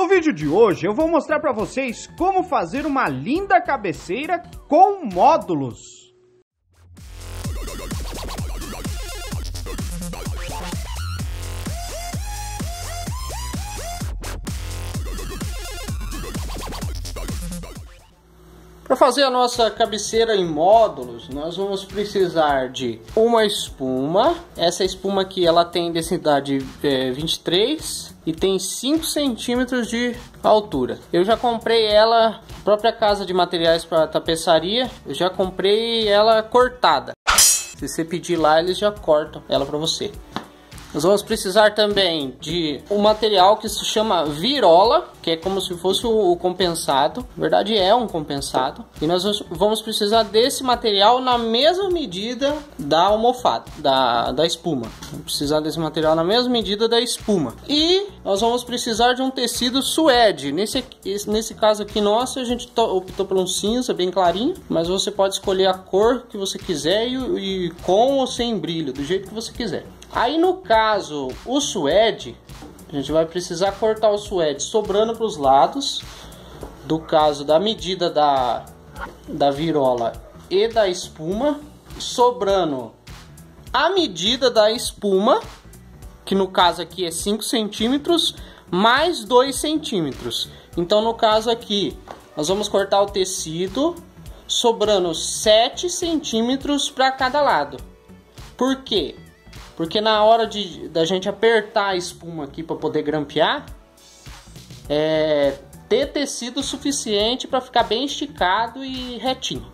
No vídeo de hoje eu vou mostrar para vocês como fazer uma linda cabeceira com módulos. Fazer a nossa cabeceira em módulos, nós vamos precisar de uma espuma. Essa espuma aqui ela tem densidade é, 23 e tem 5 centímetros de altura. Eu já comprei ela, própria casa de materiais para tapeçaria, eu já comprei ela cortada. Se você pedir lá, eles já cortam ela para você. Nós vamos precisar também de um material que se chama virola, que é como se fosse o compensado. Na verdade é um compensado. E nós vamos precisar desse material na mesma medida da almofada, da, da espuma. Vamos precisar desse material na mesma medida da espuma. E nós vamos precisar de um tecido suede. Nesse, nesse caso aqui nosso, a gente optou por um cinza bem clarinho. Mas você pode escolher a cor que você quiser e, e com ou sem brilho, do jeito que você quiser. Aí no caso, o suede, a gente vai precisar cortar o suede sobrando para os lados. Do caso da medida da, da virola e da espuma, sobrando a medida da espuma, que no caso aqui é 5 centímetros, mais 2 centímetros. Então no caso aqui, nós vamos cortar o tecido sobrando 7 centímetros para cada lado. Por quê? Porque na hora de da gente apertar a espuma aqui para poder grampear, é, ter tecido suficiente para ficar bem esticado e retinho.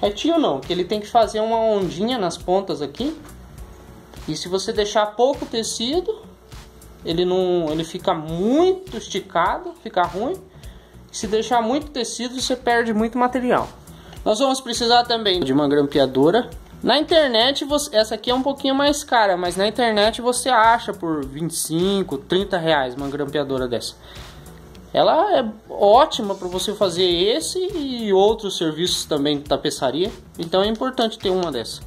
Retinho não, que ele tem que fazer uma ondinha nas pontas aqui. E se você deixar pouco tecido, ele não, ele fica muito esticado, fica ruim. Se deixar muito tecido, você perde muito material. Nós vamos precisar também de uma grampeadora na internet, você, essa aqui é um pouquinho mais cara, mas na internet você acha por 25, 30 reais uma grampeadora dessa. Ela é ótima para você fazer esse e outros serviços também de tapeçaria. Então é importante ter uma dessa.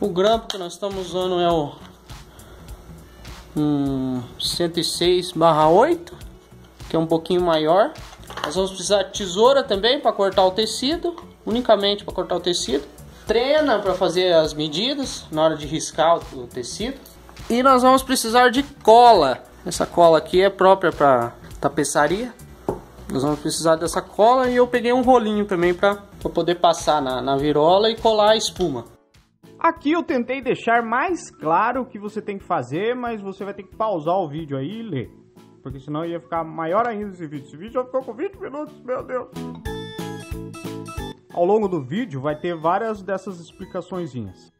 O grampo que nós estamos usando é o um 106/8, que é um pouquinho maior. Nós vamos precisar de tesoura também para cortar o tecido, unicamente para cortar o tecido treina para fazer as medidas na hora de riscar o tecido. E nós vamos precisar de cola. Essa cola aqui é própria para tapeçaria. Nós vamos precisar dessa cola e eu peguei um rolinho também para poder passar na, na virola e colar a espuma. Aqui eu tentei deixar mais claro o que você tem que fazer, mas você vai ter que pausar o vídeo aí e ler. Porque senão ia ficar maior ainda esse vídeo. Esse vídeo já ficou com 20 minutos, meu Deus. Ao longo do vídeo vai ter várias dessas explicaçõezinhas.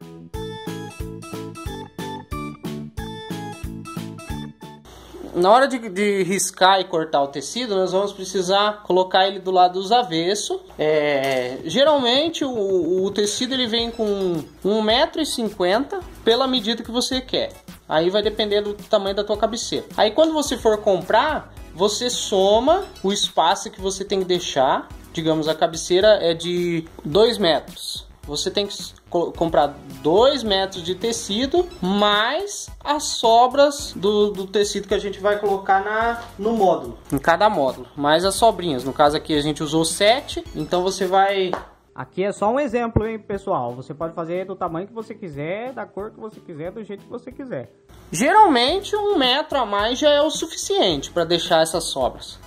Na hora de, de, riscar e cortar o tecido, nós vamos precisar colocar ele do lado dos avesso. É, geralmente o, o, tecido ele vem com 1,50m pela medida que você quer. Aí vai depender do tamanho da tua cabeceira. Aí quando você for comprar, você soma o espaço que você tem que deixar digamos, a cabeceira é de 2 metros. Você tem que comprar 2 metros de tecido mais as sobras do, do, tecido que a gente vai colocar na, no módulo, em cada módulo, mais as sobrinhas. No caso aqui a gente usou 7, então você vai Aqui é só um exemplo, hein, pessoal. Você pode fazer do tamanho que você quiser, da cor que você quiser, do jeito que você quiser. Geralmente um metro a mais já é o suficiente para deixar essas sobras.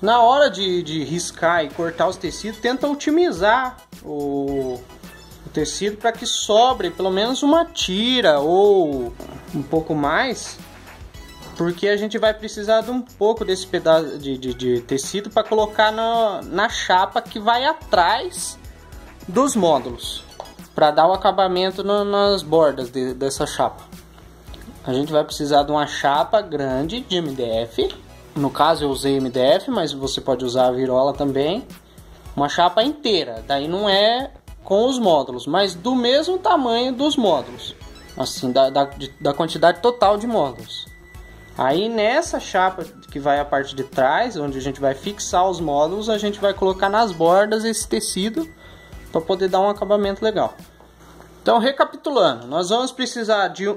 Na hora de, de riscar e cortar os tecidos, tenta otimizar o, o tecido para que sobre pelo menos uma tira ou um pouco mais, porque a gente vai precisar de um pouco desse pedaço de, de, de tecido para colocar na, na chapa que vai atrás dos módulos, para dar o acabamento no, nas bordas de, dessa chapa. A gente vai precisar de uma chapa grande de MDF no caso eu usei MDF, mas você pode usar a virola também. Uma chapa inteira, daí não é com os módulos, mas do mesmo tamanho dos módulos. Assim, da, da, da quantidade total de módulos. Aí nessa chapa que vai a parte de trás, onde a gente vai fixar os módulos, a gente vai colocar nas bordas esse tecido para poder dar um acabamento legal. Então, recapitulando, nós vamos precisar de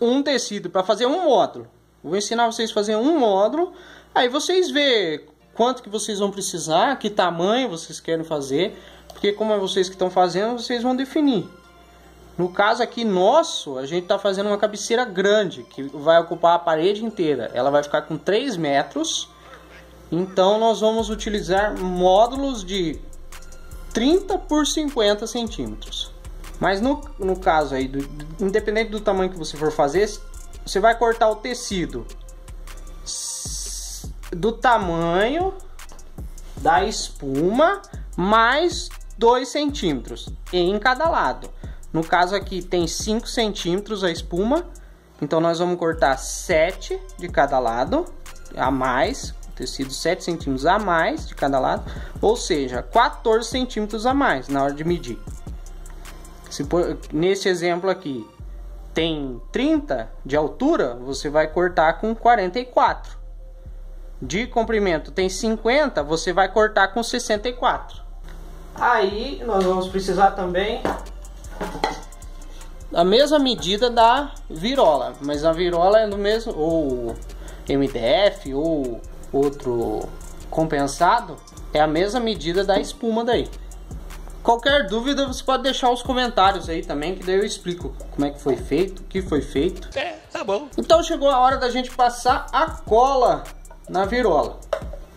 um tecido para fazer um módulo. Vou ensinar vocês a fazer um módulo. Aí vocês vê quanto que vocês vão precisar, que tamanho vocês querem fazer, porque como é vocês que estão fazendo, vocês vão definir. No caso aqui nosso, a gente está fazendo uma cabeceira grande, que vai ocupar a parede inteira. Ela vai ficar com 3 metros. Então nós vamos utilizar módulos de 30 por 50 centímetros. Mas no, no caso aí, do, independente do tamanho que você for fazer, você vai cortar o tecido do tamanho da espuma mais 2 centímetros em cada lado. No caso aqui tem 5 centímetros a espuma, então nós vamos cortar 7 de cada lado, a mais, tecido 7 centímetros a mais de cada lado, ou seja, 14 centímetros a mais na hora de medir. Se por, nesse exemplo aqui tem 30 de altura, você vai cortar com 44. De comprimento tem 50, você vai cortar com 64. Aí nós vamos precisar também a mesma medida da virola, mas a virola é do mesmo ou MDF ou outro compensado, é a mesma medida da espuma daí. Qualquer dúvida você pode deixar os comentários aí também, que daí eu explico como é que foi feito, o que foi feito. É, tá bom. Então chegou a hora da gente passar a cola na virola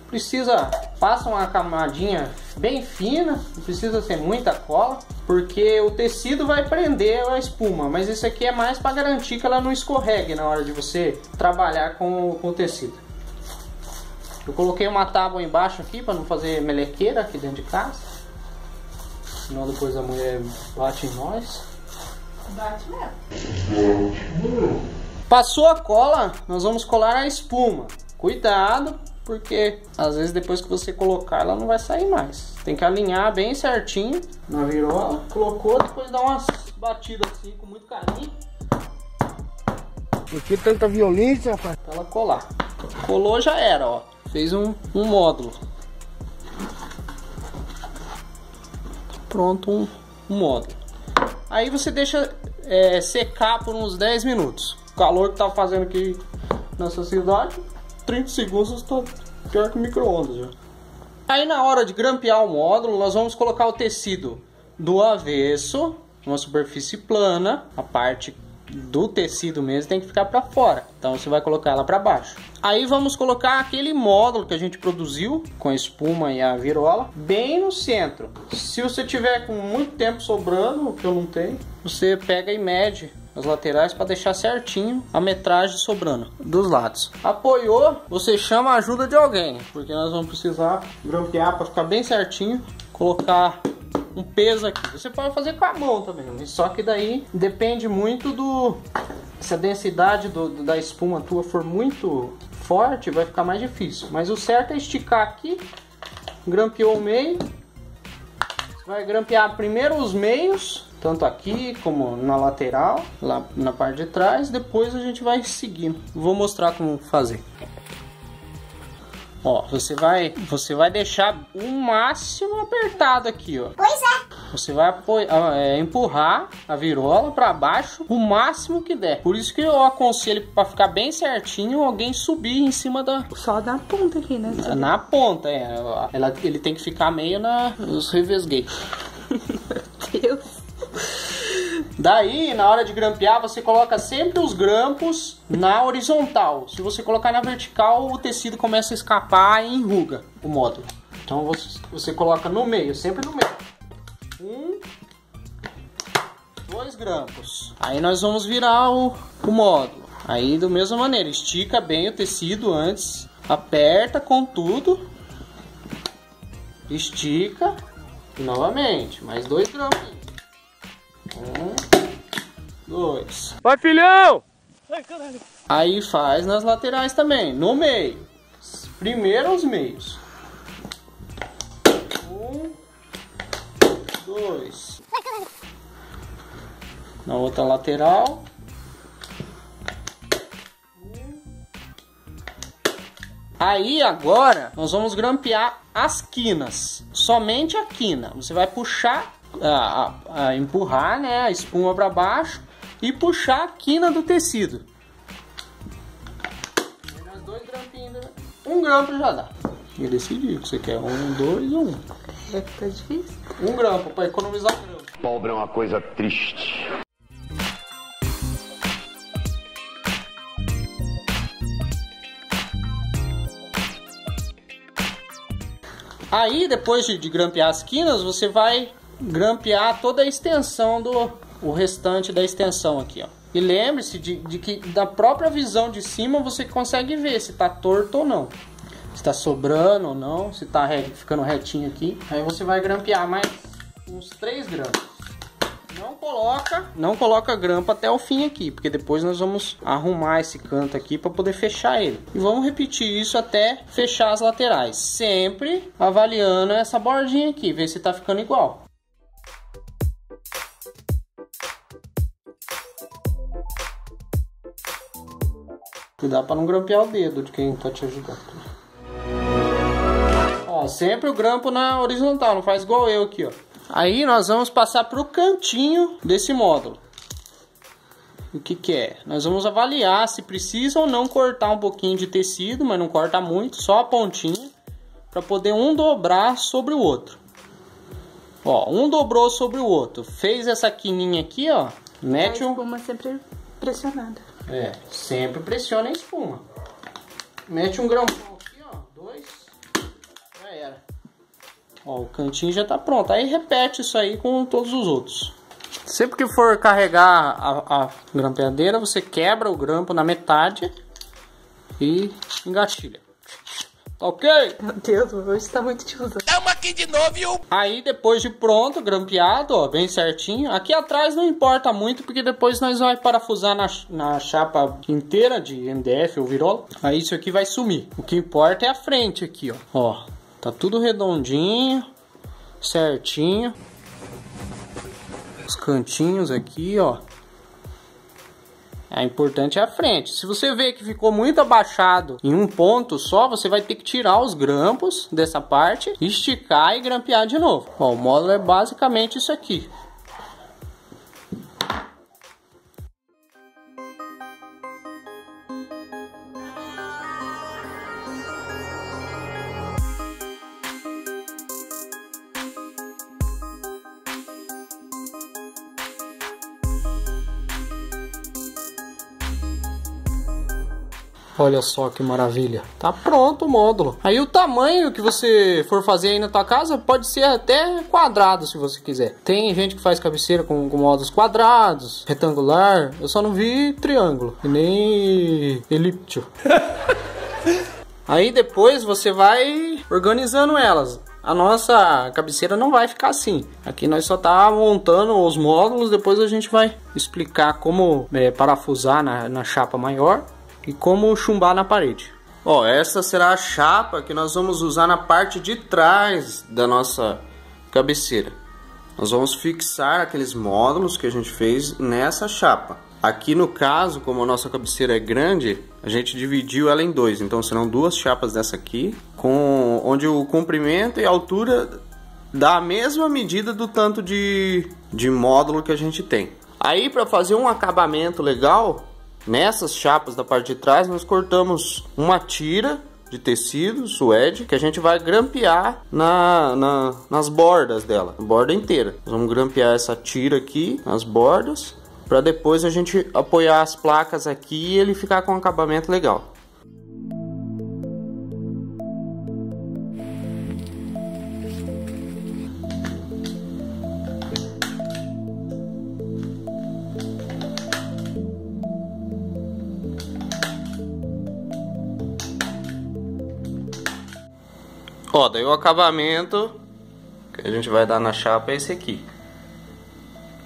precisa passa uma camadinha bem fina, não precisa ser muita cola, porque o tecido vai prender a espuma, mas isso aqui é mais para garantir que ela não escorregue na hora de você trabalhar com, com o tecido. Eu coloquei uma tábua embaixo aqui para não fazer melequeira aqui dentro de casa, senão depois a mulher bate em nós. Bate mesmo. Passou a cola, nós vamos colar a espuma. Cuidado porque às vezes depois que você colocar ela não vai sair mais. Tem que alinhar bem certinho na virola. Colocou, depois dá umas batidas assim com muito carinho. Por que tanta violência, rapaz? Pra ela colar. Colou já era, ó. Fez um, um módulo. Pronto, um, um módulo. Aí você deixa é, secar por uns 10 minutos. O calor que tá fazendo aqui nessa cidade 30 segundos está pior que micro-ondas já. Aí na hora de grampear o módulo, nós vamos colocar o tecido do avesso, uma superfície plana, a parte do tecido mesmo tem que ficar para fora. Então você vai colocar ela para baixo. Aí vamos colocar aquele módulo que a gente produziu com a espuma e a virola bem no centro. Se você tiver com muito tempo sobrando, o que eu não tenho, você pega e mede as laterais para deixar certinho a metragem sobrando dos lados. Apoiou, você chama a ajuda de alguém, porque nós vamos precisar grampear para ficar bem certinho, colocar um peso aqui. Você pode fazer com a mão também, só que daí depende muito do se a densidade do, da espuma tua for muito forte, vai ficar mais difícil. Mas o certo é esticar aqui, grampeou o meio, você vai grampear primeiro os meios tanto aqui como na lateral, lá na parte de trás. Depois a gente vai seguindo. Vou mostrar como fazer. Ó, você vai, você vai deixar o máximo apertado aqui, ó. Pois é. Você vai apoiar, é, empurrar a virola para baixo o máximo que der. Por isso que eu aconselho para ficar bem certinho alguém subir em cima da só na ponta aqui, né? Na ponta, é. Ela, ele tem que ficar meio na nos revesgueiros. Meu Deus. Daí, na hora de grampear, você coloca sempre os grampos na horizontal. Se você colocar na vertical, o tecido começa a escapar e enruga o módulo. Então você, coloca no meio, sempre no meio. Um, dois grampos. Aí nós vamos virar o, o módulo. Aí, da mesma maneira, estica bem o tecido antes, aperta com tudo, estica e novamente, mais dois grampos. Um, dois. Vai, filhão! Aí faz nas laterais também, no meio. Primeiro os meios. Um, dois. Na outra lateral. Aí agora nós vamos grampear as quinas, somente a quina. Você vai puxar, a, a, a empurrar né, a espuma para baixo e puxar a quina do tecido. Um grampo já dá. E decidir o que você quer, um, dois ou um. É que tá difícil. Um grampo pra economizar grampo. Pobre é uma coisa triste. Aí, depois de, de grampear as quinas, você vai grampear toda a extensão do o restante da extensão aqui, ó. E lembre-se de, de que da própria visão de cima você consegue ver se tá torto ou não. Se tá sobrando ou não, se tá re- ficando retinho aqui. Aí você vai grampear mais uns 3 grampos. Não coloca, não coloca grampo até o fim aqui, porque depois nós vamos arrumar esse canto aqui para poder fechar ele. E vamos repetir isso até fechar as laterais, sempre avaliando essa bordinha aqui, ver se tá ficando igual. Cuidar para não grampear o dedo de quem tá te ajudando. Ó, sempre o grampo na horizontal, não faz igual eu aqui, ó. Aí nós vamos passar para o cantinho desse módulo. O que, que é? Nós vamos avaliar se precisa ou não cortar um pouquinho de tecido, mas não corta muito, só a pontinha, para poder um dobrar sobre o outro. Ó, um dobrou sobre o outro, fez essa quininha aqui, ó, mete a um, espuma sempre pressionada. É, sempre pressiona a espuma. Mete um grampão aqui, ó. Dois. Já era. Ó, o cantinho já tá pronto. Aí repete isso aí com todos os outros. Sempre que for carregar a, a grampeadeira, você quebra o grampo na metade e engatilha. Ok? Meu Deus, hoje tá muito tiozão. Aí depois de pronto, grampeado, ó, bem certinho. Aqui atrás não importa muito, porque depois nós vai parafusar na, na chapa inteira de MDF ou virola. Aí isso aqui vai sumir. O que importa é a frente aqui, ó. Ó, tá tudo redondinho, certinho. Os cantinhos aqui, ó. É importante é a frente. Se você vê que ficou muito abaixado em um ponto só, você vai ter que tirar os grampos dessa parte, esticar e grampear de novo. Ó, o módulo é basicamente isso aqui. Olha só que maravilha. Tá pronto o módulo. Aí o tamanho que você for fazer aí na tua casa pode ser até quadrado se você quiser. Tem gente que faz cabeceira com, com módulos quadrados, retangular. Eu só não vi triângulo e nem elíptico. Aí depois você vai organizando elas. A nossa cabeceira não vai ficar assim. Aqui nós só tá montando os módulos, depois a gente vai explicar como é, parafusar na, na chapa maior e como chumbar na parede. Ó, essa será a chapa que nós vamos usar na parte de trás da nossa cabeceira. Nós vamos fixar aqueles módulos que a gente fez nessa chapa. Aqui no caso, como a nossa cabeceira é grande, a gente dividiu ela em dois. Então serão duas chapas dessa aqui, com onde o comprimento e a altura dá a mesma medida do tanto de, de módulo que a gente tem. Aí para fazer um acabamento legal, nessas chapas da parte de trás nós cortamos uma tira de tecido suede que a gente vai grampear na, na, nas bordas dela, borda inteira. Vamos grampear essa tira aqui nas bordas para depois a gente apoiar as placas aqui e ele ficar com um acabamento legal. Ó, daí o acabamento que a gente vai dar na chapa é esse aqui.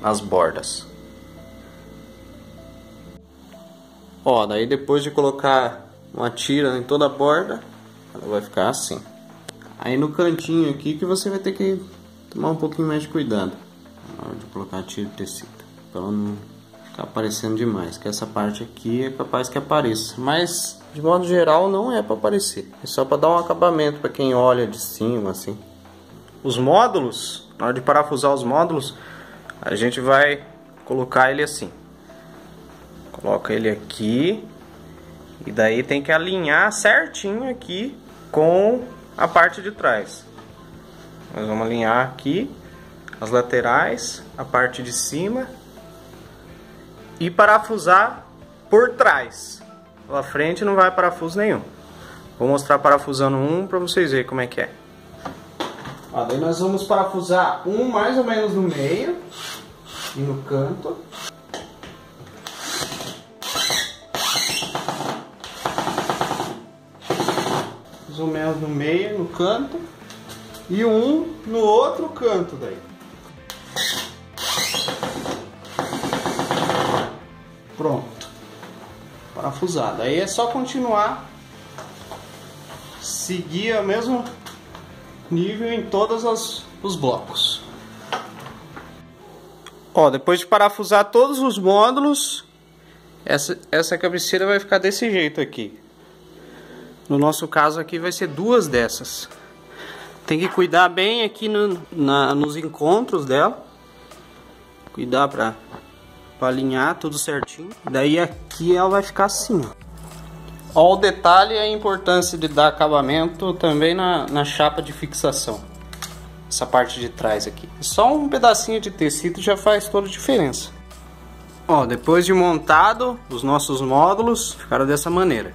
Nas bordas. Ó, daí depois de colocar uma tira em toda a borda, ela vai ficar assim. Aí no cantinho aqui que você vai ter que tomar um pouquinho mais de cuidado na hora de colocar a tira de tecido, ela não ficar aparecendo demais, que essa parte aqui é capaz que apareça, mas de modo geral não é para aparecer, é só para dar um acabamento para quem olha de cima assim. Os módulos, na hora de parafusar os módulos, a gente vai colocar ele assim. Coloca ele aqui E daí tem que alinhar certinho aqui com a parte de trás. Nós vamos alinhar aqui as laterais, a parte de cima e parafusar por trás. Pela frente não vai parafuso nenhum. Vou mostrar parafusando um para vocês verem como é que é. Ó, daí nós vamos parafusar um mais ou menos no meio e no canto. Mais ou menos no meio, no canto. E um no outro canto daí. Parafusado. Aí é só continuar. Seguir o mesmo nível em todos os, os blocos. Ó, depois de parafusar todos os módulos, essa, essa cabeceira vai ficar desse jeito aqui. No nosso caso aqui vai ser duas dessas. Tem que cuidar bem aqui no, na, nos encontros dela. Cuidar pra, pra alinhar tudo certinho. Daí aqui ela vai ficar assim, ó. Ó o detalhe e a importância de dar acabamento também na, na chapa de fixação. Essa parte de trás aqui. Só um pedacinho de tecido já faz toda a diferença. Ó, depois de montado, os nossos módulos ficaram dessa maneira.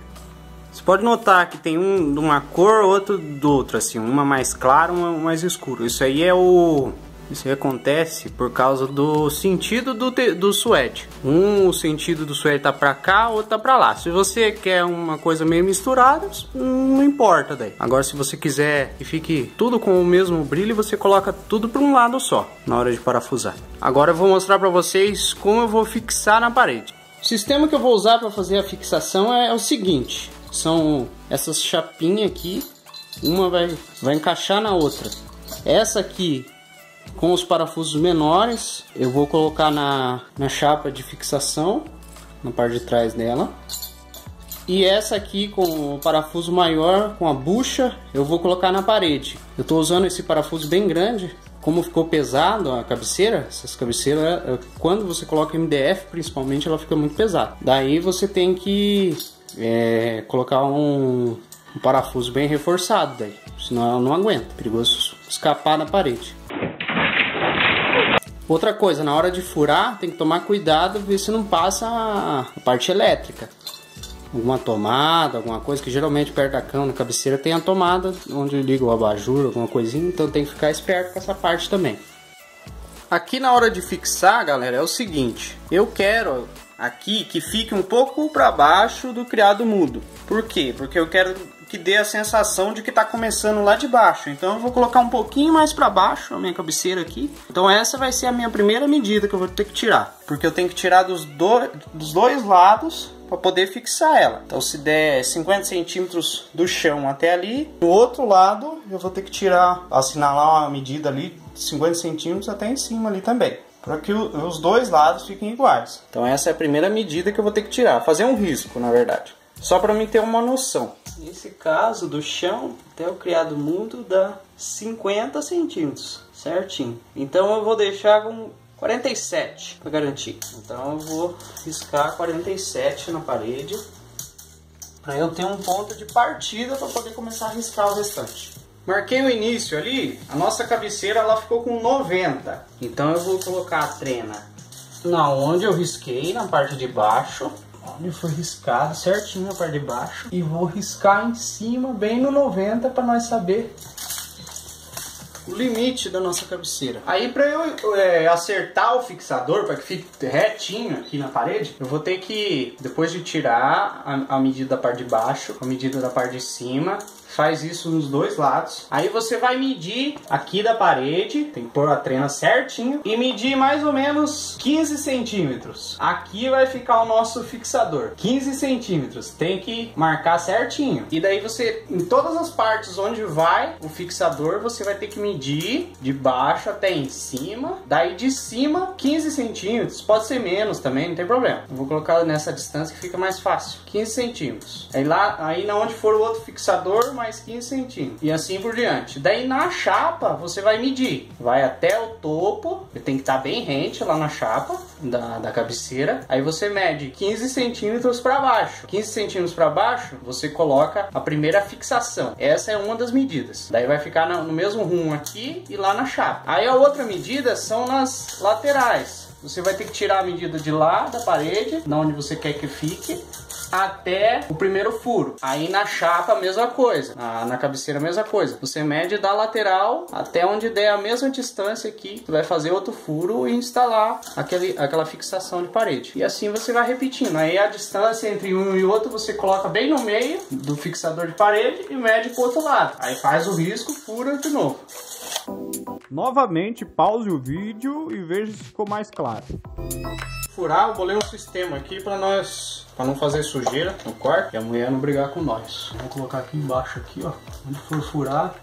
Você pode notar que tem um de uma cor, outro do outro, assim, uma mais clara, uma mais escuro. Isso aí é o isso acontece por causa do sentido do, do suede. Um o sentido do suede tá para cá, outro tá para lá. Se você quer uma coisa meio misturada, não importa daí. Agora se você quiser que fique tudo com o mesmo brilho, você coloca tudo para um lado só na hora de parafusar. Agora eu vou mostrar para vocês como eu vou fixar na parede. O sistema que eu vou usar para fazer a fixação é o seguinte: são essas chapinhas aqui, uma vai, vai encaixar na outra. Essa aqui com os parafusos menores, eu vou colocar na, na chapa de fixação, na parte de trás dela. E essa aqui com o parafuso maior, com a bucha, eu vou colocar na parede. Eu estou usando esse parafuso bem grande, como ficou pesado a cabeceira, essas cabeceiras, é, quando você coloca MDF principalmente, ela fica muito pesada. Daí você tem que é, colocar um, um, parafuso bem reforçado, daí, senão ela não aguenta, perigoso escapar na parede. Outra coisa, na hora de furar, tem que tomar cuidado, ver se não passa a parte elétrica. Alguma tomada, alguma coisa, que geralmente perto da cama, na cabeceira, tem a tomada onde liga o abajur, alguma coisinha, então tem que ficar esperto com essa parte também. Aqui na hora de fixar, galera, é o seguinte, eu quero aqui que fique um pouco para baixo do criado mudo. Por quê? Porque eu quero que dê a sensação de que está começando lá de baixo. Então eu vou colocar um pouquinho mais para baixo a minha cabeceira aqui. Então essa vai ser a minha primeira medida que eu vou ter que tirar. Porque eu tenho que tirar dos, do, dos dois lados para poder fixar ela. Então se der 50 centímetros do chão até ali, do outro lado eu vou ter que tirar, assinalar uma medida ali, 50 centímetros até em cima ali também para que os dois lados fiquem iguais. Então essa é a primeira medida que eu vou ter que tirar, fazer um risco, na verdade. Só para mim ter uma noção. Nesse caso, do chão até o criado mundo dá 50 centímetros, certinho. Então eu vou deixar com 47 para garantir. Então eu vou riscar 47 na parede para eu ter um ponto de partida para poder começar a riscar o restante. Marquei o início ali, a nossa cabeceira ela ficou com 90. Então eu vou colocar a trena na onde eu risquei, na parte de baixo onde foi riscado certinho a parte de baixo e vou riscar em cima bem no 90 para nós saber o limite da nossa cabeceira. Aí para eu é, acertar o fixador para que fique retinho aqui na parede, eu vou ter que depois de tirar a, a medida da parte de baixo, a medida da parte de cima, faz isso nos dois lados. Aí você vai medir aqui da parede, tem que pôr a trena certinho e medir mais ou menos 15 centímetros. Aqui vai ficar o nosso fixador, 15 centímetros. Tem que marcar certinho. E daí você, em todas as partes onde vai o fixador, você vai ter que medir de baixo até em cima. Daí de cima, 15 centímetros. Pode ser menos também, não tem problema. Eu vou colocar nessa distância que fica mais fácil. 15 centímetros. Aí lá, aí na onde for o outro fixador, mais 15 centímetros. E assim por diante. Daí na chapa você vai medir. Vai até o topo, tem que estar bem rente lá na chapa da, da cabeceira. Aí você mede 15 centímetros para baixo. 15 centímetros para baixo, você coloca a primeira fixação. Essa é uma das medidas. Daí vai ficar no mesmo rumo aqui e lá na chapa. Aí a outra medida são nas laterais. Você vai ter que tirar a medida de lá da parede, da onde você quer que fique, até o primeiro furo. Aí na chapa mesma coisa, na, na cabeceira mesma coisa. Você mede da lateral até onde der a mesma distância aqui, você vai fazer outro furo e instalar aquele, aquela fixação de parede. E assim você vai repetindo. Aí a distância entre um e outro você coloca bem no meio do fixador de parede e mede pro outro lado. Aí faz o risco, fura de novo. Novamente, pause o vídeo e veja se ficou mais claro. Furar, eu bolei um sistema aqui para nós, para não fazer sujeira no quarto e a mulher não brigar com nós. Vou colocar aqui embaixo aqui, ó, onde for furar,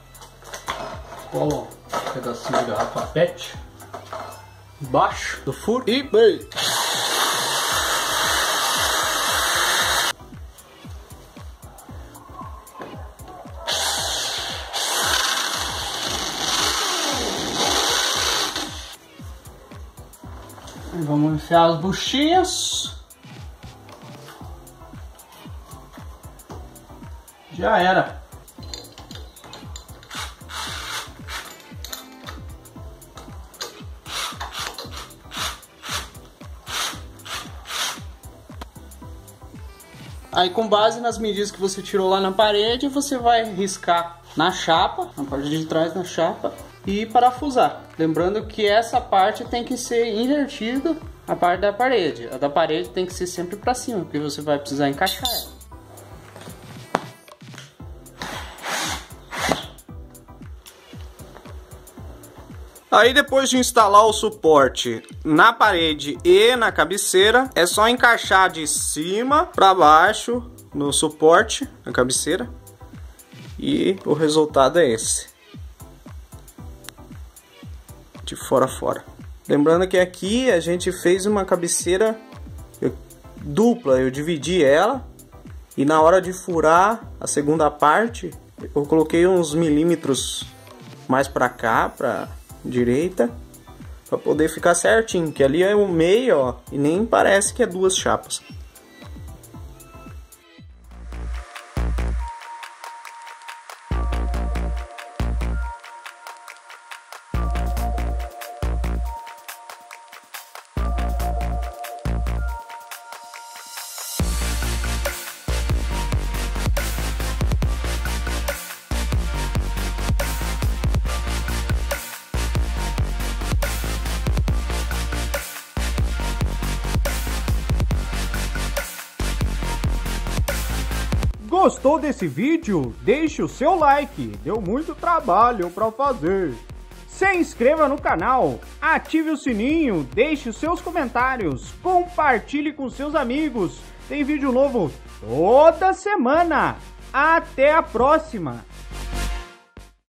cola um pedacinho de garrafa PET embaixo do furo e bem. Vamos enfiar as buchinhas. Já era. Aí com base nas medidas que você tirou lá na parede, você vai riscar na chapa, na parte de trás da chapa, e parafusar. Lembrando que essa parte tem que ser invertida a parte da parede. A da parede tem que ser sempre para cima, porque você vai precisar encaixar ela. Aí depois de instalar o suporte na parede e na cabeceira, é só encaixar de cima para baixo no suporte, na cabeceira. E o resultado é esse. De fora a fora. Lembrando que aqui a gente fez uma cabeceira dupla, eu dividi ela. E na hora de furar a segunda parte, eu coloquei uns milímetros mais para cá, para direita, para poder ficar certinho, que ali é o meio, ó, e nem parece que é duas chapas. Gostou desse vídeo? Deixe o seu like, deu muito trabalho para fazer. Se inscreva no canal, ative o sininho, deixe os seus comentários, compartilhe com seus amigos. Tem vídeo novo toda semana. Até a próxima!